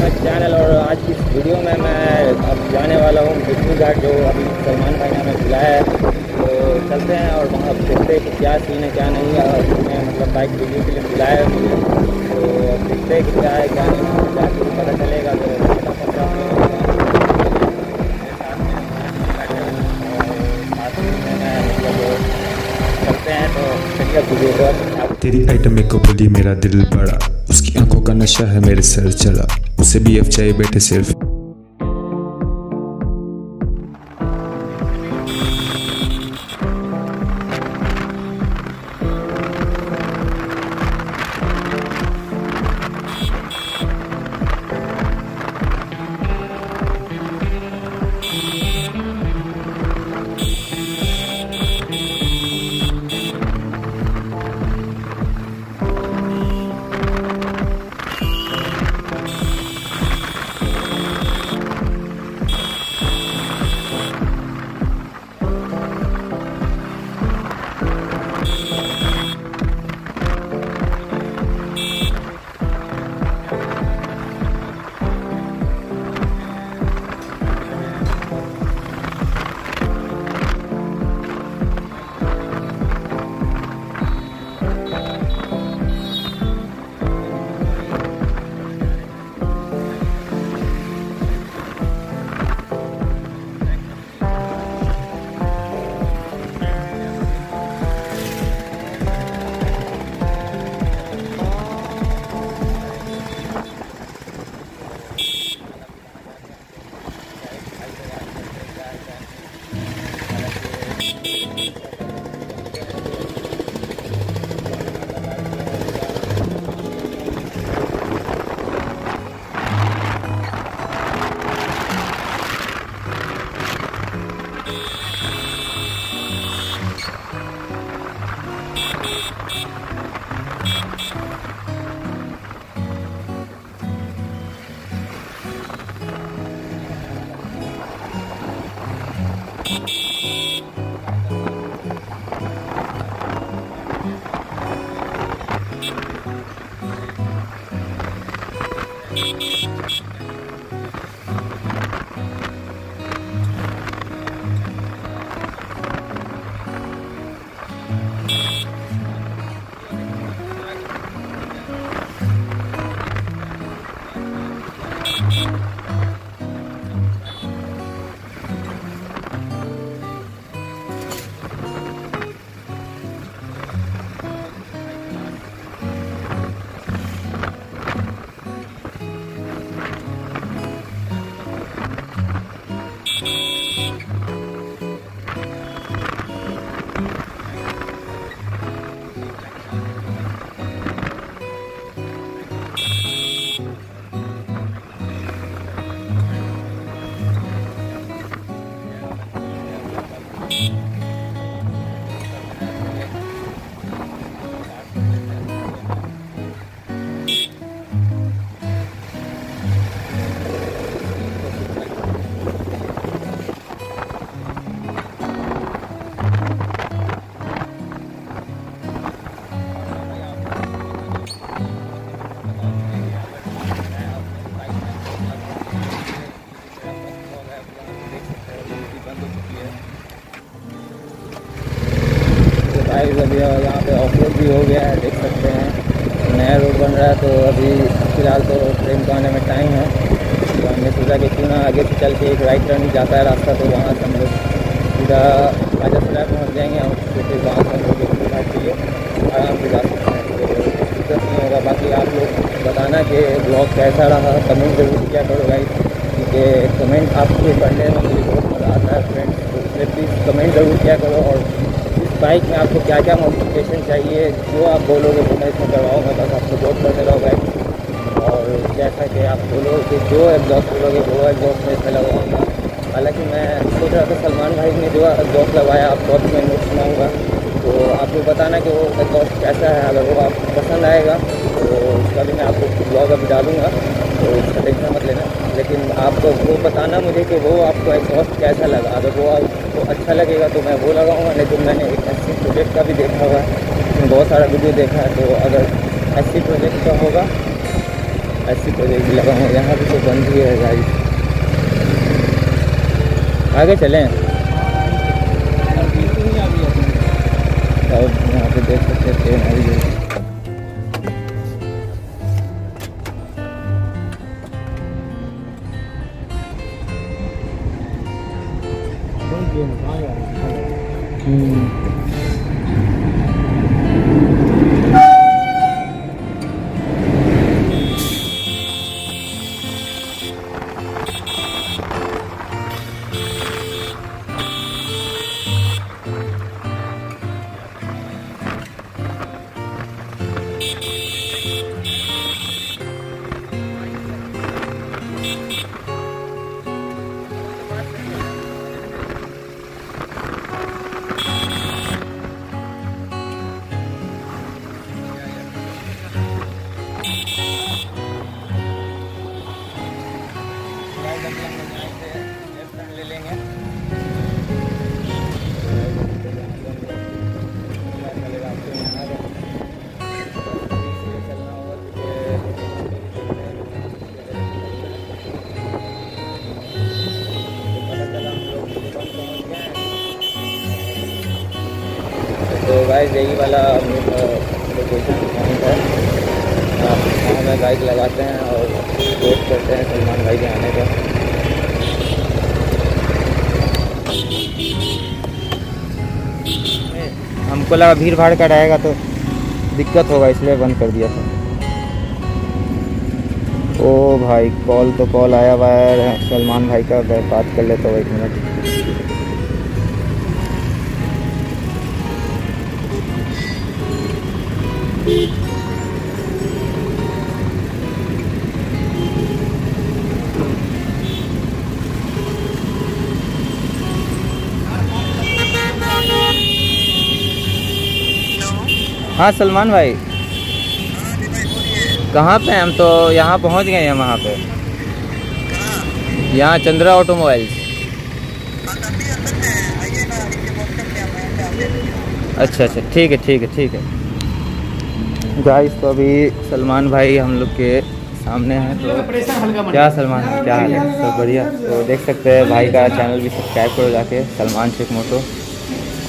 My channel और आज की वीडियो में मैं अब जाने वाला हूँ बिजली घाट, जो अभी सलमान भाई ने हमें बुलाया है। तो चलते हैं और वहाँ देखते हैं कि क्या सीन है, क्या नहीं है। और उसने मतलब बाइक बिजली के लिए बुलाया है। मुझे तो देखते हैं कि क्या है, क्या नहीं जाके पता चलेगा तो हैं। तो वीडियो को तेरी आइटम में कबूली मेरा दिल बड़ा, उसकी आँखों का नशा है मेरे सर चला उसे भी अफ चाहिए बेटे सिर्फ़ गाइस अभी यहाँ पे ऑफ़ रोड भी हो गया है, देख सकते हैं। नया रोड बन रहा है तो अभी फ़िलहाल तो ट्रेन को आने में टाइम है। तो हमने सोचा कि क्यों ना आगे से चल के एक राइट टर्न जाता है रास्ता तो वहाँ से हम लोग सीधा राजा सराय पहुँच जाएँगे और फिर वहाँ से हम लोग आराम से जा सकते हैं। तो दिक्कत नहीं होगा, बाकी आप लोग बताना कि ब्लॉग कैसा रहा कमेंट ज़रूर किया करो गाइस क्योंकि कमेंट आपके पढ़ने में मुझे बहुत है फ्रेंड्स तो उसमें प्लीज़ कमेंट ज़रूर किया करो और इस बाइक में आपको क्या क्या मॉडिफिकेशन चाहिए, जो आप बोलोगे वो मैं इसमें करवाऊँगा, बस आप सपोर्ट करते रहो बाइक और जैसा कि आप बोलोगे कि जो एग्जॉस्ट बोलोगे वो एग्जॉस्ट में इसमें लगवाऊँगा हालाँकि मैं सोच रहा था सलमान भाई ने जो एग्जॉस्ट लगवाया, आप बहुत मैं नोट सुनाऊँगा। तो आप लोग बताना कि वो एग्जॉस्ट कैसा है, अगर वो आपको पसंद आएगा तो उसका भी मैं आपको ब्लॉग अभी डालूँगा तो उसका टेंशन मत लेना। लेकिन आपको वो बताना मुझे कि वो आपको एग्जॉस्ट कैसा लगा। अगर वो आपको अच्छा लगेगा तो मैं वो लगाऊँगा। लेकिन मैंने एक एस प्रोजेक्ट का भी देखा हुआ है। बहुत सारा वीडियो देखा है तो अगर एस प्रोजेक्ट का होगा अस्सी प्रोजेक्ट भी लगा हुआ है यहाँ भी तो बंद ही है गाड़ी आगे चलें। और यहाँ पे देख सकते हैं ट्रेन आई है हम्म ले गाइस यही वाला लोकेशन है। वहाँ में बाइक लगाते हैं और वेट करते हैं सलमान भाई के आने का। हमको लगा भीड़ भाड़ का रहेगा तो दिक्कत होगा, इसलिए बंद कर दिया था। ओ भाई कॉल तो कॉल आया हुआ है, सलमान भाई का बात कर लेता हूँ एक मिनट हाँ सलमान भाई। कहाँ पे हम तो? यहाँ पहुँच गए हैं वहाँ पे। यहाँ चंद्रा ऑटोमोबाइल्स। अच्छा अच्छा ठीक है ठीक है ठीक है। गाइस तो अभी सलमान भाई हम लोग के सामने हैं तो क्या सलमान, क्या हाल है? सब बढ़िया? तो देख सकते हैं, भाई का चैनल भी सब्सक्राइब करो जाके, सलमान शेख मोटो।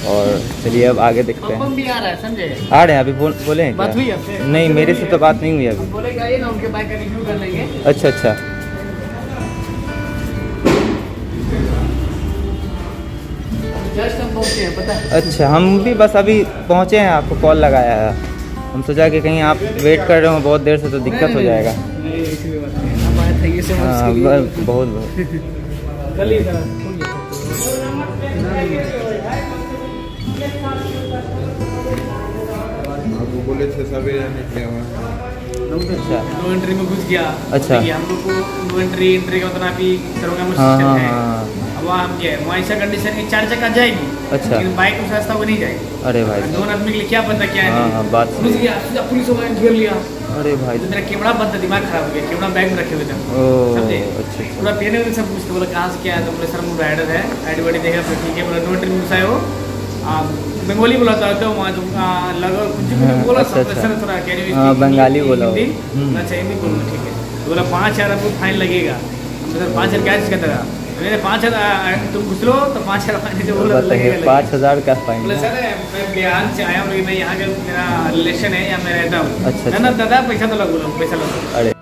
और चलिए अब आगे देखते हैं। भी आ रहा है आ रहे हैं अभी बोल बोले हैं बात क्या? हुई आपसे? नहीं मेरे से तो बात नहीं हुई अभी। बोलेगा ये ना उनके बाइक का रिव्यू कर लेंगे। अच्छा अच्छा। जस्ट हम पहुँचे हैं पता अच्छा हम भी बस अभी पहुँचे हैं आपको कॉल लगाया है। हम सोचा कि कहीं आप वेट कर रहे हो बहुत देर से तो दिक्कत हो जाएगा। नहीं, ऐसी बोले थे सवेरे निकले हुए अच्छा नो एंट्री में घुस गया। अच्छा। हम लोग को नो एंट्री एंट्री का उतना भी दरोगा में हाँ हाँ है। हाँ। अब वहाँ हम क्या है? वहाँ ऐसा कंडीशन है चार चक्का जाएगी? अच्छा। लेकिन बाइक उस रास्ता वो नहीं जाएगी। अरे भाई। दोनों आदमी के लिए क्या पता क्या हाँ? बात घुस गया पुलिस वाला घेर लिया। अरे भाई। तो मेरा कैमरा बंद था दिमाग खराब हो गया कैमरा बैग में रखे हुए थे। समझे? अच्छा अच्छा। पूरा सब पूछते बोला कहाँ से क्या है? तो बोले सर हम राइडर है। आईडी वाईडी देखा तो ठीक है बोला नो एंट्री घुसाए हो। बंगाली बोला था तो वहाँ जो लगा कुछ भी हाँ, बोला अच्छा, सब अच्छा। थोड़ा हाँ, बंगाली बोला हो। हिंदी। हम्म। बोला चाहिए नहीं बोलना ठीक है। तो बोला पाँच हज़ार आपको फाइन लगेगा। तो सर पाँच हज़ार क्या चीज़ का था? मैंने पाँच हज़ार तुम घुस लो तो पाँच हज़ार फाइन जो बोला लगेगा पाँच हज़ार का फाइन बोले सर मैं बिहार से आया हूँ लेकिन मैं यहाँ का मेरा रिलेशन है या मैं रहता हूँ। अच्छा, ना ना दादा पैसा तो लगो पैसा लगो। अरे।